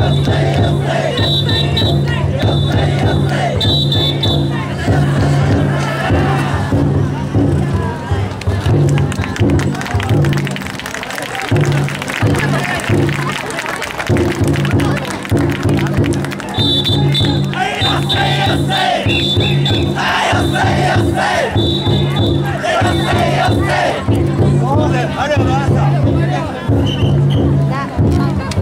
Hey!